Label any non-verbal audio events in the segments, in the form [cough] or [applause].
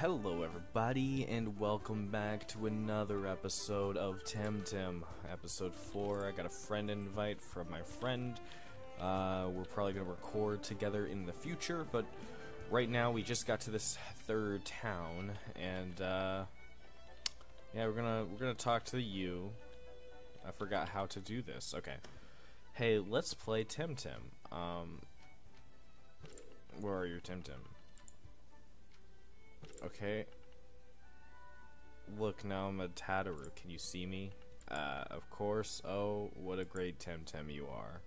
Hello, everybody, and welcome back to another episode of Temtem, episode 4. I got a friend invite from my friend. Uh, we're probably going to record together in the future, but right now we just got to this third town, and uh, yeah, we're gonna we're gonna talk to you. I forgot how to do this. Okay, hey, let's play Temtem. Um, where are your Temtem? Okay. Look, now I'm a Tateru. Can you see me? Uh, of course. Oh, what a great Temtem you are.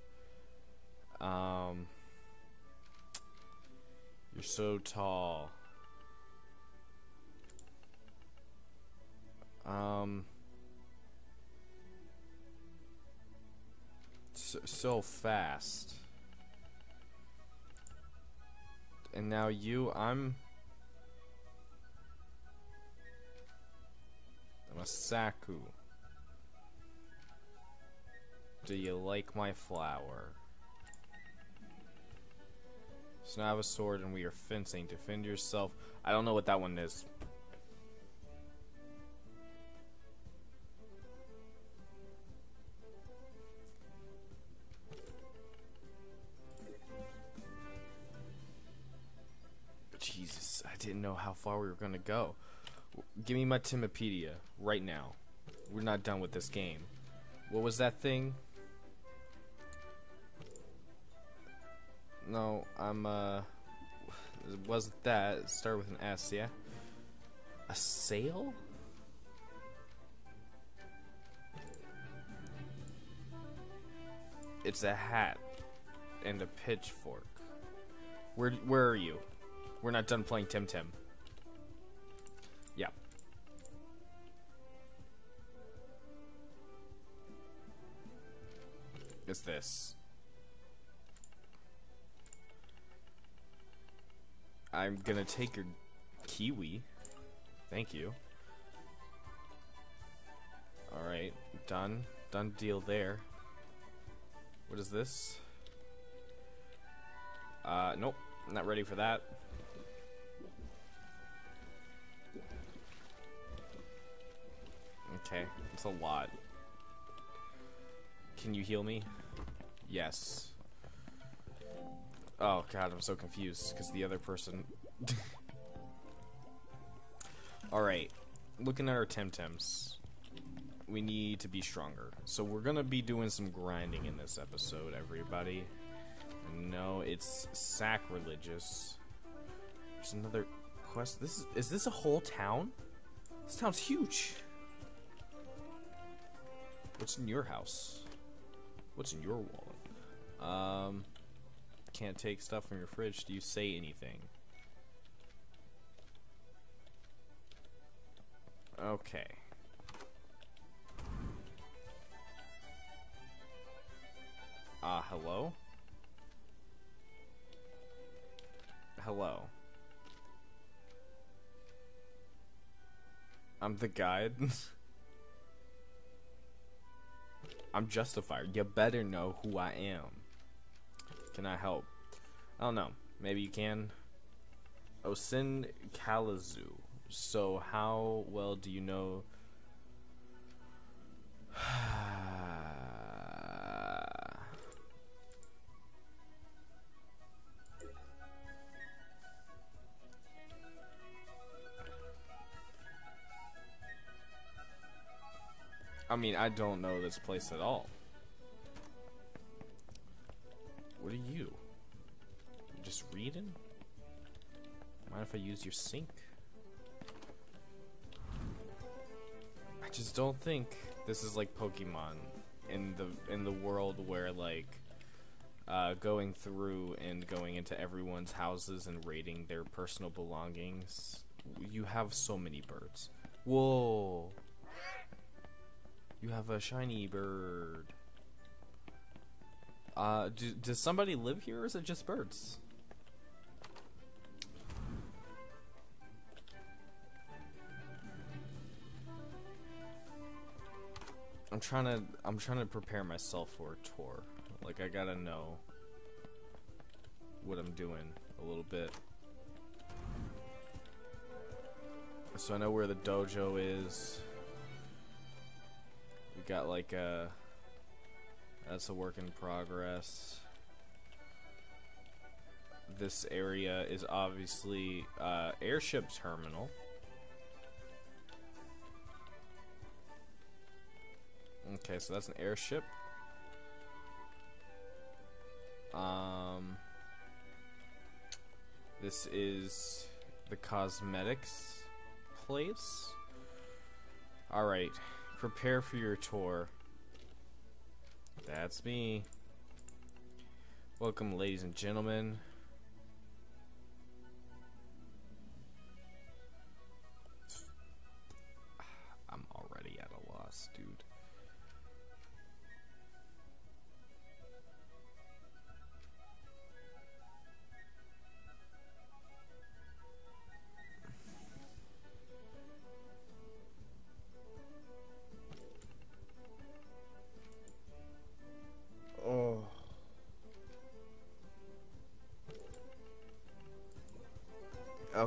Um, you're so tall. Um, so, so fast. And now you, I'm... Masaku. Do you like my flower? So now I have a sword and we are fencing. Defend yourself. I don't know what that one is. Jesus, I didn't know how far we were gonna go. Give me my Tempedia right now. We're not done with this game. What was that thing? No, I'm, uh... It wasn't that. It started with an S, yeah? A sail? It's a hat and a pitchfork. Where, where are you? We're not done playing Temtem. Yeah. Is this? I'm gonna take your kiwi. Thank you. Alright, done. Done deal there. What is this? Uh, nope. Not ready for that. Okay, it's a lot. Can you heal me? Yes. Oh god, I'm so confused because the other person. [laughs] Alright, looking at our Temtems, we need to be stronger. So we're gonna be doing some grinding in this episode, everybody. No, it's sacrilegious. There's another quest. This is, is this a whole town? This town's huge. What's in your house? What's in your wallet? Um, can't take stuff from your fridge. Do you say anything? Okay. Ah, uh, hello? Hello. I'm the guide. [laughs] I'm justified. You better know who I am. Can I help? I don't know. Maybe you can. Osin Kalazu. So how well do you know [sighs] I mean, I don't know this place at all. Reading? Mind if I use your sink? I just don't think this is like Pokemon in the in the world where like uh, going through and going into everyone's houses and raiding their personal belongings. You have so many birds. Whoa. You have a shiny bird. Uh, do, does somebody live here or is it just birds? I'm trying to I'm trying to prepare myself for a tour. Like I gotta know what I'm doing a little bit. So I know where the dojo is. We got like a. That's a work in progress. This area is obviously uh, airship terminal. Okay, so that's an airship. Um, this is the cosmetics place. Alright, prepare for your tour. That's me. Welcome, ladies and gentlemen.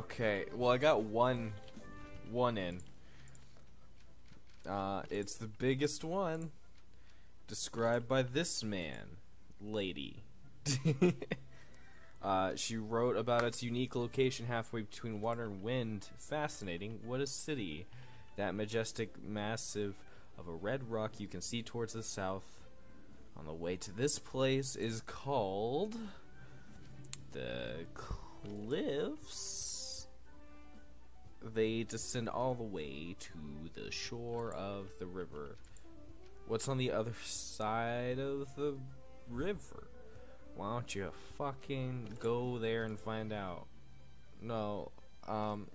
Okay, well I got one one in. Uh it's the biggest one described by this man, lady. [laughs] uh she wrote about its unique location halfway between water and wind. Fascinating. What a city. That majestic massive of a red rock you can see towards the south on the way to this place is called the cliffs. They descend all the way to the shore of the river. What's on the other side of the river? Why don't you fucking go there and find out? No, um,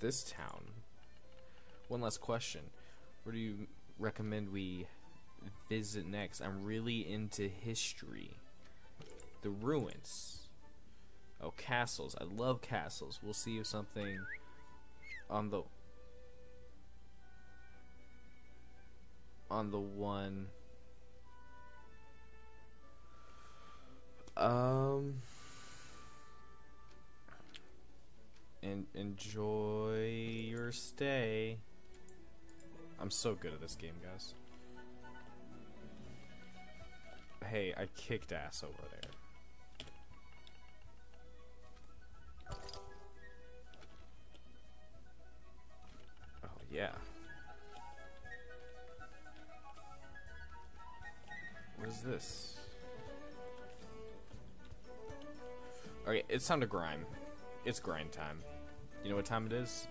this town. One last question. Where do you recommend we visit next. I'm really into history. The ruins. Oh, castles. I love castles. We'll see if something on the on the one um and enjoy your stay. I'm so good at this game, guys. Hey, I kicked ass over there. Yeah. What is this? Okay, it's time to grind. It's grind time. You know what time it is?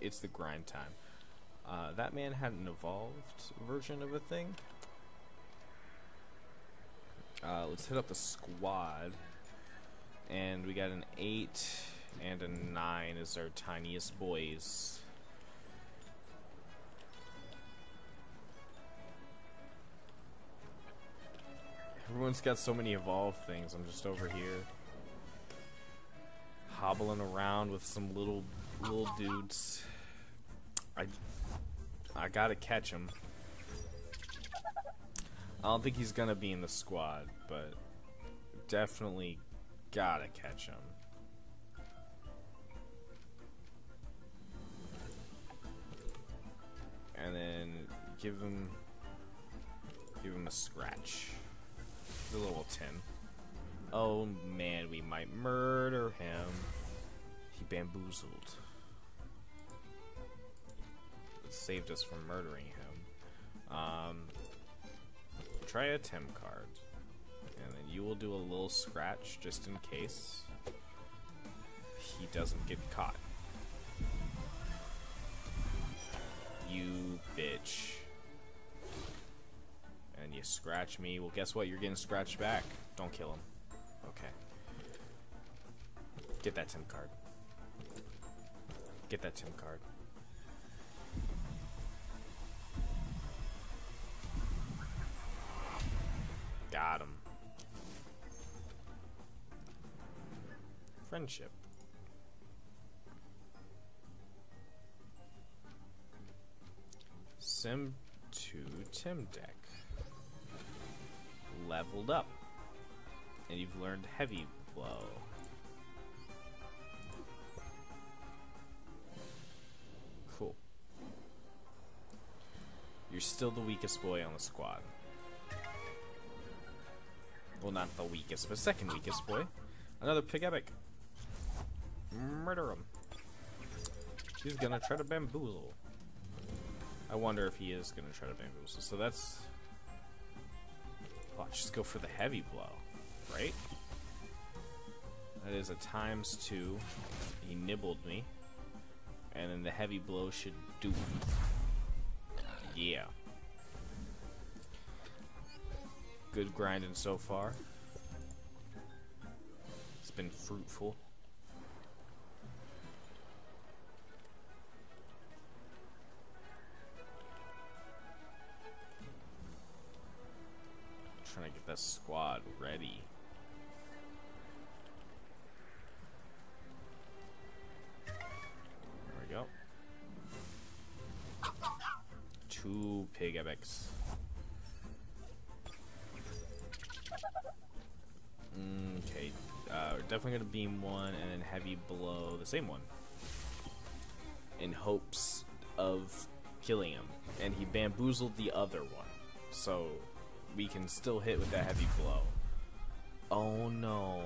It's the grind time. Uh, that man had an evolved version of a thing. Uh, let's hit up the squad. And we got an 8 and a 9 as our tiniest boys. Everyone's got so many evolved things. I'm just over here hobbling around with some little little dudes. I I gotta catch him. I don't think he's gonna be in the squad, but definitely gotta catch him. And then give him give him a scratch. The little tin. Oh man, we might murder him. He bamboozled. It saved us from murdering him. Um, try a TemCard. And then you will do a little scratch just in case he doesn't get caught. You bitch. You scratch me. Well, guess what? You're getting scratched back. Don't kill him. Okay. Get that TemCard. Get that TemCard. Got him. Friendship. Sim 2 Tim deck leveled up. And you've learned Heavy Blow. Cool. You're still the weakest boy on the squad. Well, not the weakest, but second weakest boy. Another Pigepic. Murder him. He's gonna try to bamboozle. I wonder if he is gonna try to bamboozle. So that's Watch, just go for the heavy blow, right? That is a times two. He nibbled me. And then the heavy blow should do Yeah. Good grinding so far. It's been fruitful. Ready. There we go. Two Pigepics. Okay, uh, we're definitely gonna beam one and then heavy blow the same one. In hopes of killing him. And he bamboozled the other one. So we can still hit with that heavy blow. Oh no.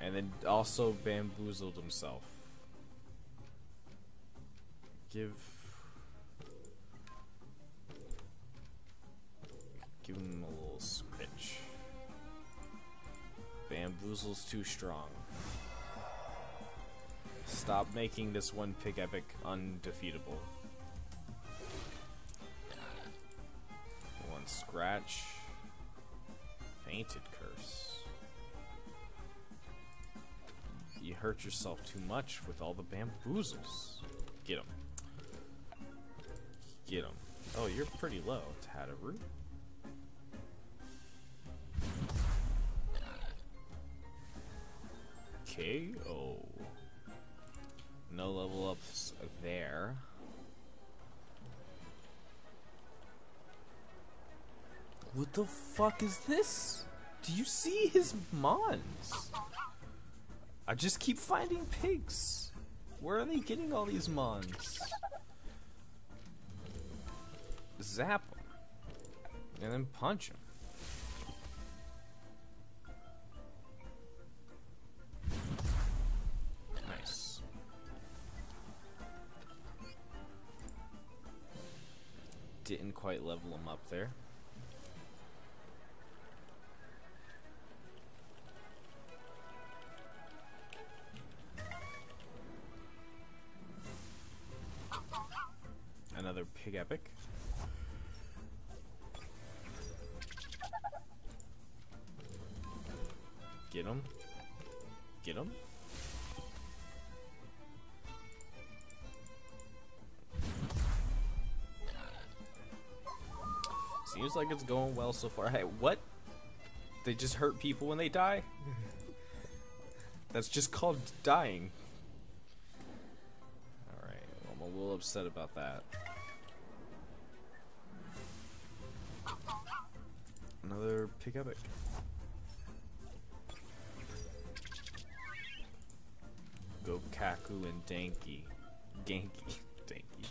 And then also bamboozled himself. Give... Give him a little switch. Bamboozle's too strong. Stop making this one Pigepic undefeatable. One scratch. Fainted curse. You hurt yourself too much with all the bamboozles. Get him. Get him. Oh, you're pretty low, Tateru. KO. No level ups there. What the fuck is this? Do you see his mons? I just keep finding pigs. Where are they getting all these mons? Zap them. And then punch them. Nice. Didn't quite level him up there. Pigepic. Get him. Get him. Seems like it's going well so far. Hey, what? They just hurt people when they die? [laughs] That's just called dying. Alright, well, I'm a little upset about that. Another Pigepic. Go Kaku and Danky. Genki. [laughs] Danky.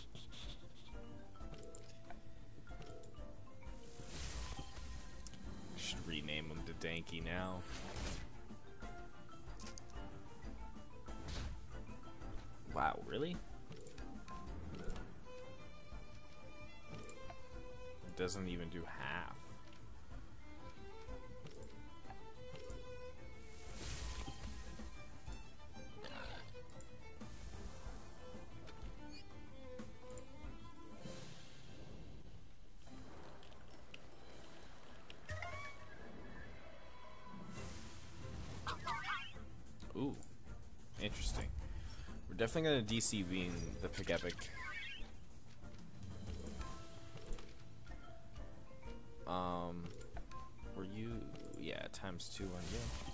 Should rename him to Danky now. Wow, really? It doesn't even do half. Definitely gonna DC being the Pigepic. Um, were you? Yeah, times two on. You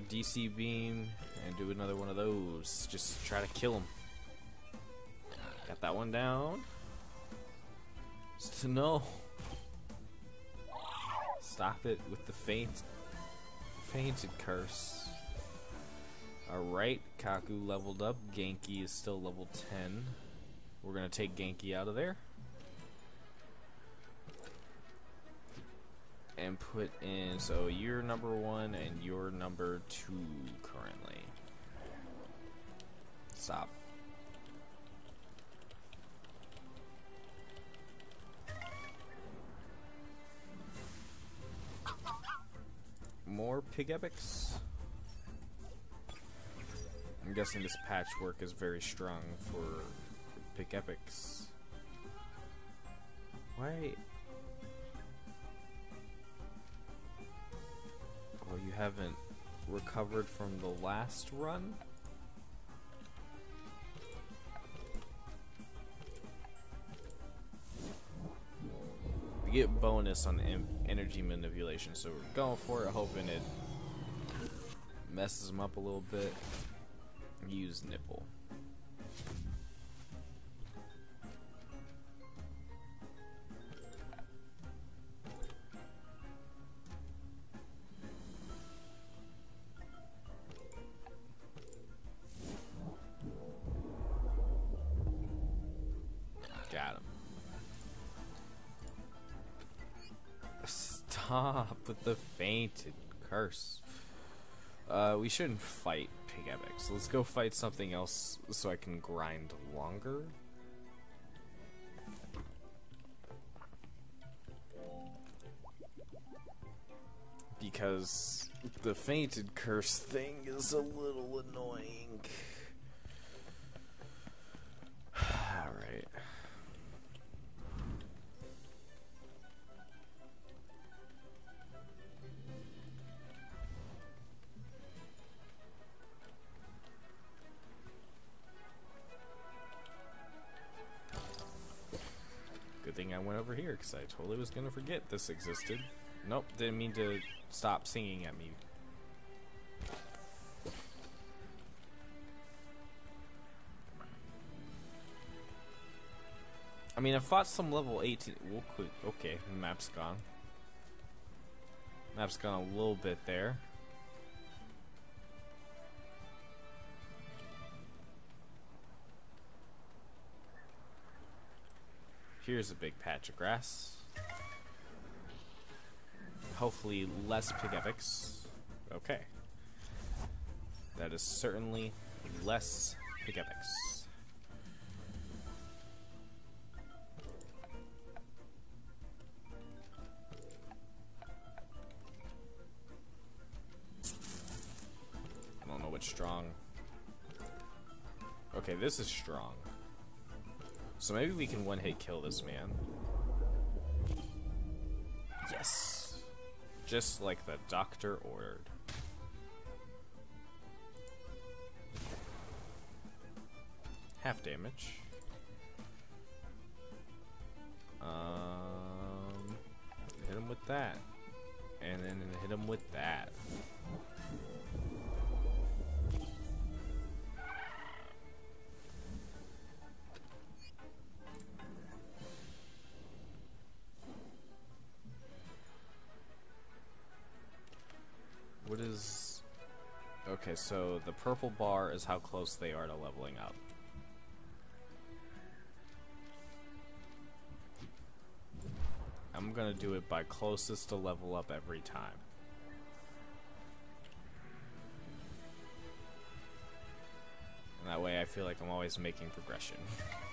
another DC beam and do another one of those. Just try to kill him. Got that one down. To. Stop it with the faint, fainted curse. Alright, Kaku leveled up. Genki is still level 10. We're gonna take Genki out of there. And put in, so you're number one and you're number two currently. Stop. More Pigepics. I'm guessing this patchwork is very strong for Pigepics. Why? Haven't recovered from the last run? We get bonus on energy manipulation, so we're going for it, hoping it messes them up a little bit use nipple. Stop with the fainted curse. Uh, we shouldn't fight Pigepics. Let's go fight something else so I can grind longer. Because the fainted curse thing is a little annoying. Thing I went over here, because I totally was going to forget this existed. Nope, didn't mean to stop singing at me. I mean, I fought some level 18. We'll quit. Okay, map's gone. Map's gone a little bit there. Here's a big patch of grass. Hopefully less Pigepics. Okay. That is certainly less Pigepics. I don't know what's strong. Okay, this is strong. So maybe we can one-hit kill this man. Yes! Just like the doctor ordered. Half damage. Um, hit him with that. And then hit him with that. What is... Okay, so the purple bar is how close they are to leveling up. I'm gonna do it by closest to level up every time. And that way I feel like I'm always making progression. [laughs]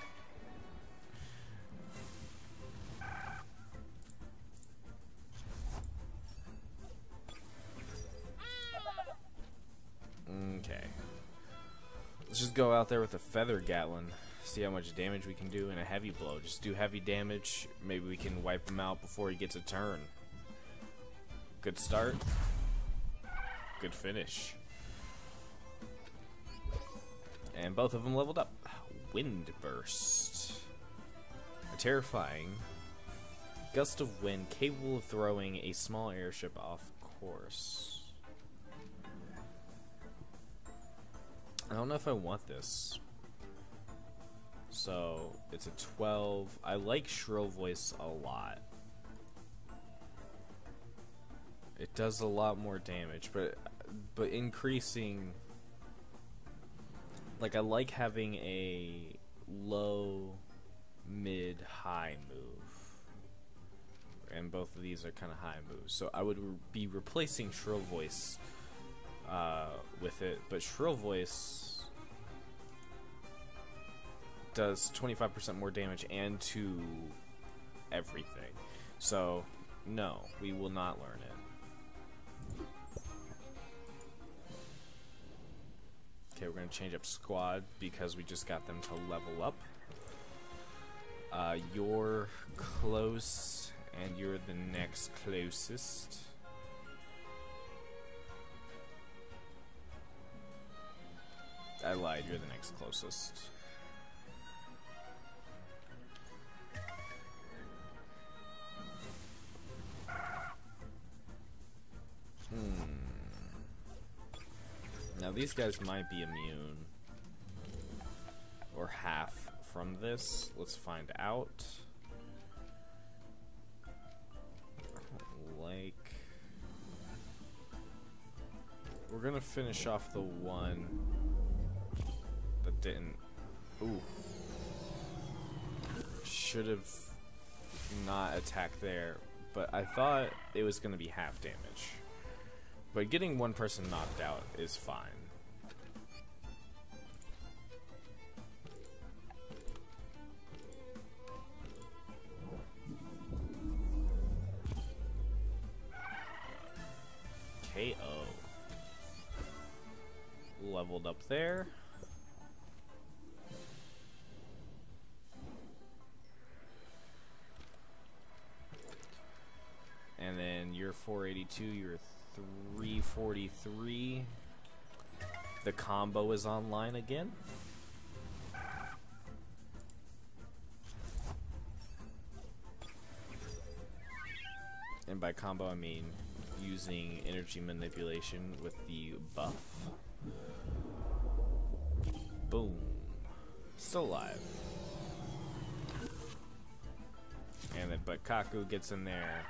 go out there with a feather Gatlin. See how much damage we can do in a heavy blow. Just do heavy damage. Maybe we can wipe him out before he gets a turn. Good start. Good finish. And both of them leveled up. Wind Burst. A terrifying gust of wind capable of throwing a small airship off course. I don't know if I want this. So, it's a 12. I like Shrill Voice a lot. It does a lot more damage, but but increasing like I like having a low, mid, high move. And both of these are kind of high moves. So I would re be replacing Shrill Voice uh, with it, but Shrill Voice does 25% more damage and to everything. So, no, we will not learn it. Okay, we're going to change up squad because we just got them to level up. Uh, you're close, and you're the next closest. I lied, you're the next closest. Hmm. Now these guys might be immune. Or half from this. Let's find out. Like... We're gonna finish off the one didn't... Ooh. Should have not attacked there, but I thought it was gonna be half damage. But getting one person knocked out is fine. KO. Leveled up there. You're 482, you're 343. The combo is online again. And by combo, I mean using energy manipulation with the buff. Boom. Still alive. And then, but Kaku gets in there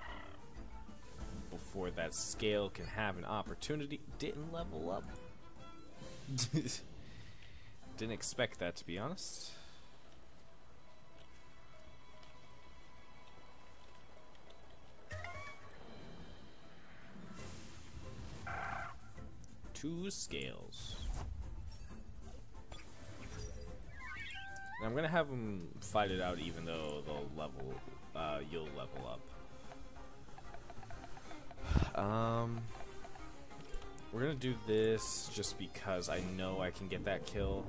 before that scale can have an opportunity. Didn't level up. [laughs] Didn't expect that, to be honest. Two scales. I'm gonna have them fight it out even though they'll level, uh, you'll level up. We're gonna do this just because I know I can get that kill.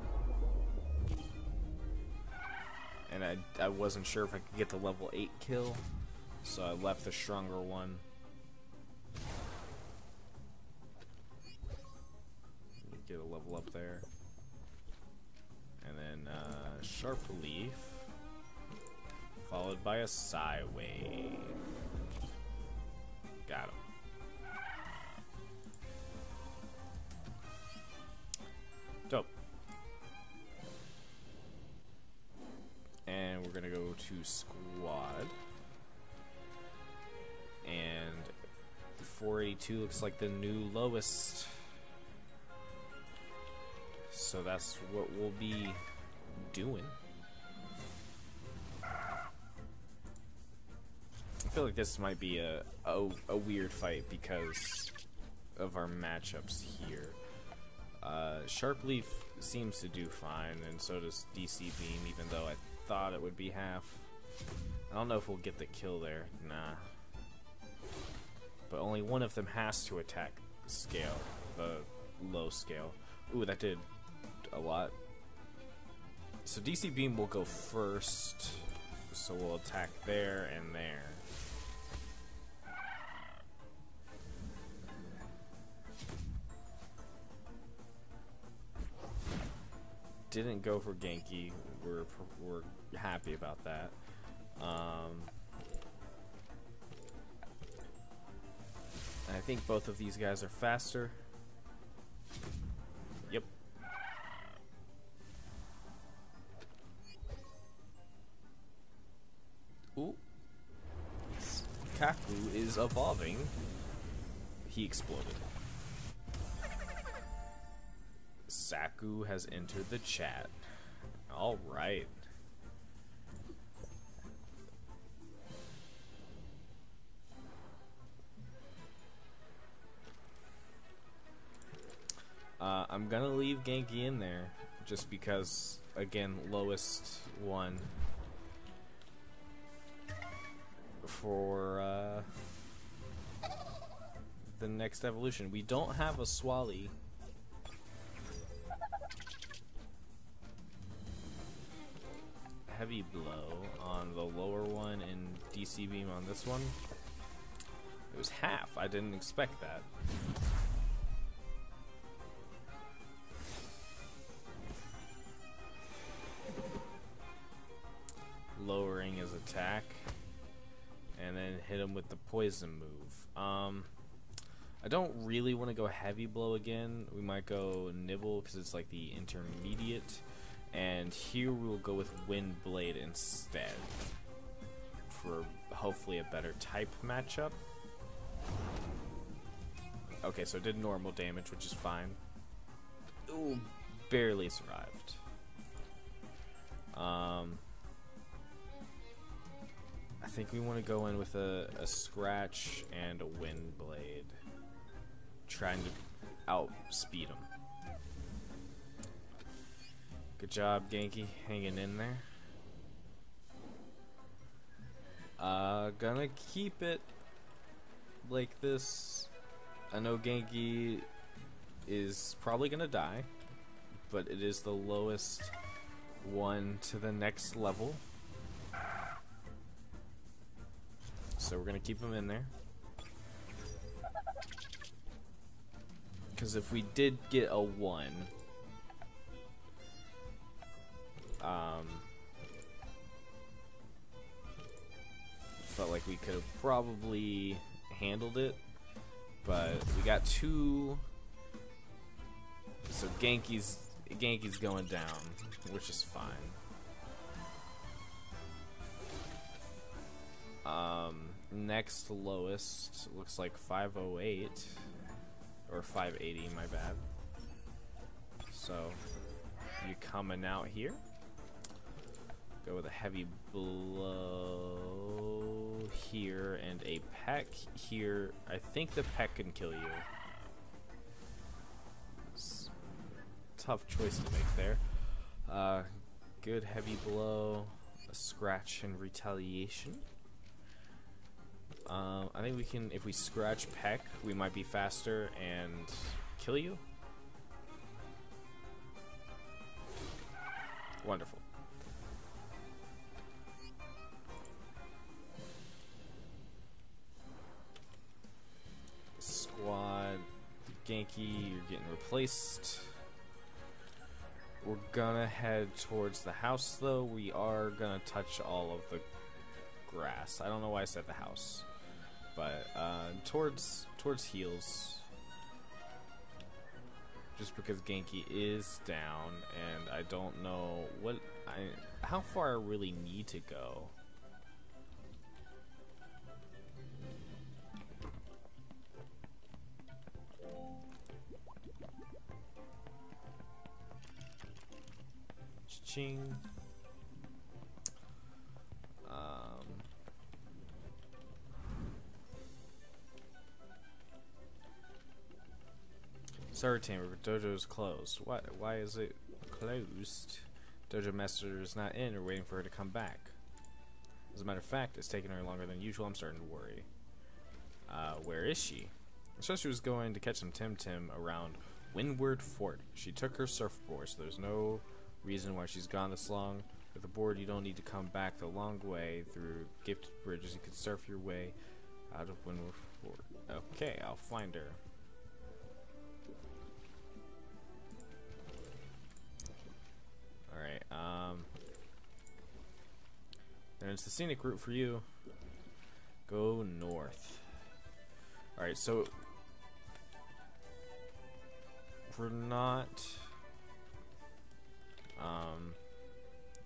And I, I wasn't sure if I could get the level 8 kill, so I left the stronger one. Get a level up there. And then uh, Sharp Leaf, followed by a Psy Wave. Got him. To squad. And 482 looks like the new lowest. So that's what we'll be doing. I feel like this might be a, a, a weird fight because of our matchups here. Uh, Sharpleaf seems to do fine, and so does DC Beam, even though I thought it would be half. I don't know if we'll get the kill there. Nah. But only one of them has to attack scale, the low scale. Ooh, that did a lot. So DC Beam will go first. So we'll attack there and there. didn't go for Genki. We're we're happy about that. Um, I think both of these guys are faster. Yep. Ooh. Kaku is evolving. He exploded. Saku has entered the chat. Alright. I'm gonna leave Genki in there, just because, again, lowest one for uh, the next evolution. We don't have a Swally. Heavy blow on the lower one and DC beam on this one. It was half. I didn't expect that. Attack and then hit him with the poison move. Um, I don't really want to go heavy blow again. We might go nibble because it's like the intermediate. And here we'll go with wind blade instead for hopefully a better type matchup. Okay, so it did normal damage, which is fine. Ooh, barely survived. Um, I think we want to go in with a, a scratch and a wind blade. Trying to outspeed him. Good job, Genki, hanging in there. Uh, gonna keep it like this. I know Genki is probably gonna die, but it is the lowest one to the next level. So we're gonna keep him in there. Because if we did get a 1, um, felt like we could have probably handled it, but we got two, so Genki's, Genki's going down, which is fine. Um, next lowest looks like 508 or 580 my bad. So you coming out here? Go with a heavy blow here and a peck here. I think the peck can kill you. It's tough choice to make there. Uh, good heavy blow a scratch and retaliation um, I think we can, if we scratch Peck, we might be faster and kill you. Wonderful. Squad, Genki, you're getting replaced. We're gonna head towards the house though. We are gonna touch all of the grass. I don't know why I said the house but uh, towards towards heals. Just because Genki is down, and I don't know what I how far I really need to go. Ching. Sorry, team, but is closed. What? Why is it closed? Dojo Master is not in or waiting for her to come back. As a matter of fact, it's taking her longer than usual. I'm starting to worry. Uh, where is she? I said she was going to catch some Temtem around Windward Fort. She took her surfboard, so there's no reason why she's gone this long. With a board, you don't need to come back the long way through gifted bridges. You can surf your way out of Windward Fort. Okay, I'll find her. Um... Then it's the scenic route for you. Go north. Alright, so... We're not... Um...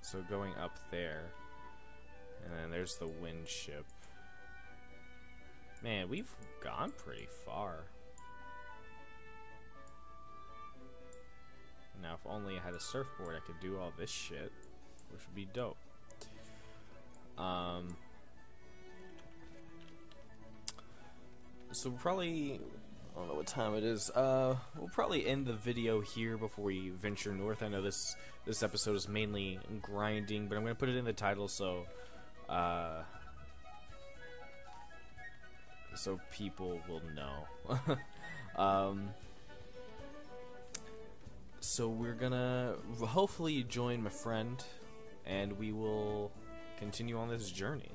So going up there. And then there's the wind ship. Man, we've gone pretty far. Now, if only I had a surfboard, I could do all this shit, which would be dope. Um, so we'll probably, I don't know what time it is. Uh, we'll probably end the video here before we venture north. I know this this episode is mainly grinding, but I'm gonna put it in the title so, uh, so people will know. [laughs] um so we're gonna hopefully join my friend and we will continue on this journey.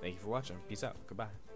Thank you for watching. Peace out. Goodbye.